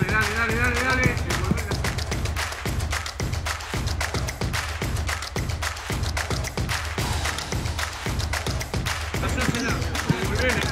Dale, dale, dale, dale, dale. Pasásela, volvela.